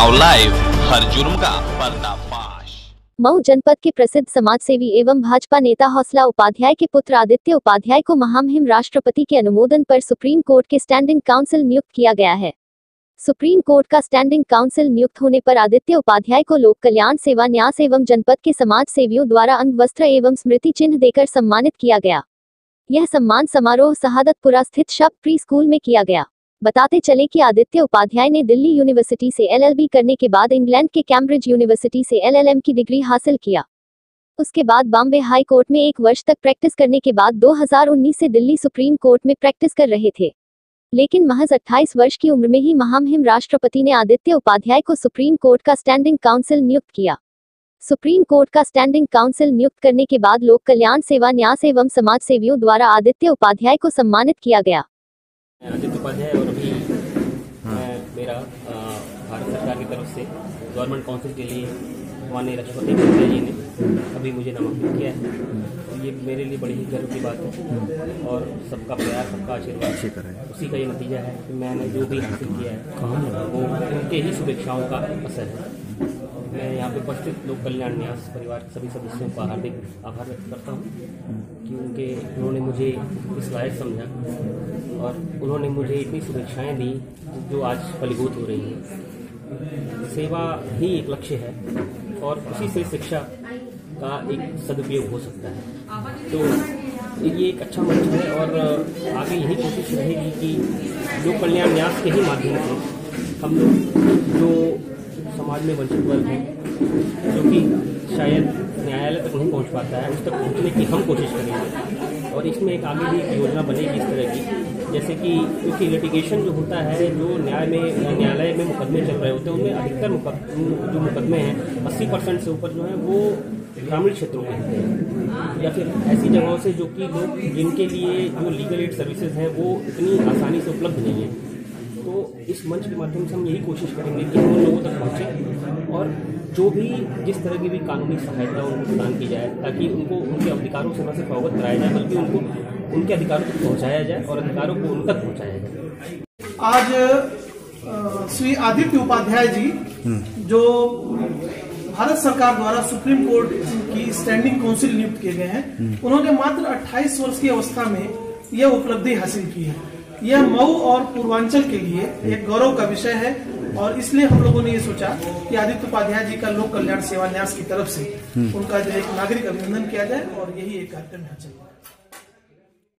Now live हर जुर्म का पर्दाफाश। मऊ जनपद के प्रसिद्ध समाज सेवी एवं भाजपा नेता हौसला उपाध्याय के पुत्र आदित्य उपाध्याय को महामहिम राष्ट्रपति के अनुमोदन पर सुप्रीम कोर्ट के स्टैंडिंग काउंसिल नियुक्त किया गया है। सुप्रीम कोर्ट का स्टैंडिंग काउंसिल नियुक्त होने पर आदित्य उपाध्याय को लोक कल्याण सेवा न्यास एवं जनपद के समाज सेवियों द्वारा अंग, वस्त्र एवं स्मृति चिन्ह देकर सम्मानित किया गया। यह सम्मान समारोह शहादतपुरा स्थित शब प्री स्कूल में किया गया। बताते चले कि आदित्य उपाध्याय ने दिल्ली यूनिवर्सिटी से एलएलबी करने के बाद इंग्लैंड के कैम्ब्रिज यूनिवर्सिटी से एलएलएम की डिग्री हासिल किया। उसके बाद बॉम्बे हाई कोर्ट में एक वर्ष तक प्रैक्टिस करने के बाद 2019 से दिल्ली सुप्रीम कोर्ट में प्रैक्टिस कर रहे थे। लेकिन महज 28 वर्ष की उम्र में ही महामहिम राष्ट्रपति ने आदित्य उपाध्याय को सुप्रीम कोर्ट का स्टैंडिंग काउंसिल नियुक्त किया। सुप्रीम कोर्ट का स्टैंडिंग काउंसिल नियुक्त करने के बाद लोक कल्याण सेवा, न्यास एवं समाज सेवियों द्वारा आदित्य उपाध्याय को सम्मानित किया गया। आदित्य उपाध्याय और अभी मैं मेरा अ, भारत सरकार की तरफ़ से गवर्नमेंट काउंसिल के लिए माननीय राष्ट्रपति महोदय जी ने अभी मुझे नामांकित किया है। तो ये मेरे लिए बड़ी ही गर्व की बात है और सबका प्यार सबका आशीर्वाद उसी का ये नतीजा है कि मैंने जो भी हासिल किया है? वो उनके ही शुभेच्छाओं का असर है। मैं यहाँ पे उपस्थित लोक कल्याण न्यास परिवार के सभी सदस्यों का हार्दिक आभार व्यक्त करता हूँ कि उनके उन्होंने मुझे इस लायक समझा और उन्होंने मुझे इतनी शुभेच्छाएँ दी जो आज फलीभूत हो रही हैं। सेवा ही एक लक्ष्य है और उसी से शिक्षा का एक सदुपयोग हो सकता है। तो ये एक अच्छा मंच है और आगे यही कोशिश रहेगी कि जो कल्याण न्यास के ही माध्यम से हम लोग जो समाज में वंचित वर्ग हैं जो कि शायद न्यायालय तक नहीं पहुँच पाता है, उस तक पहुँचने की हम कोशिश करेंगे। और इसमें एक आगे भी एक योजना बनेगी इस तरह की, जैसे कि क्योंकि लिटिगेशन जो होता है, जो न्याय में, न्यायालय में मुकदमे चल रहे होते हैं, उनमें अधिकतर जो मुकदमे हैं, अस्सी परसेंट से ऊपर जो है, वो ग्रामीण क्षेत्रों में हैं। या फिर ऐसी जगहों से जो कि लोग, जिनके लिए जो लीगल एड सर्विसेज़ हैं, वो इतनी आसानी से उपलब्ध नहीं है। तो इस मंच के माध्यम से हम यही कोशिश करेंगे कि उन लोगों तक पहुँचें और जो भी जिस तरह की भी कानूनी सहायता उनको प्रदान की जाए, ताकि उनको उनके अधिकारों से न सिर्फ़ अवगत कराया जाए, बल्कि उनको उनके अधिकारों तक पहुँचाया जाए और अधिकारों को उन तक पहुँचाया जाए। आज श्री आदित्य उपाध्याय जी, जो भारत सरकार द्वारा सुप्रीम कोर्ट की स्टैंडिंग काउंसिल नियुक्त किए गए हैं, उन्होंने मात्र 28 वर्ष की अवस्था में यह उपलब्धि हासिल की है। यह मऊ और पूर्वांचल के लिए एक गौरव का विषय है और इसलिए हम लोगों ने ये सोचा कि आदित्य उपाध्याय जी का लोक कल्याण सेवा न्यास की तरफ़ से उनका जो एक नागरिक अभिनंदन किया जाए और यही एक कार्यक्रम यहाँ चल रहा है।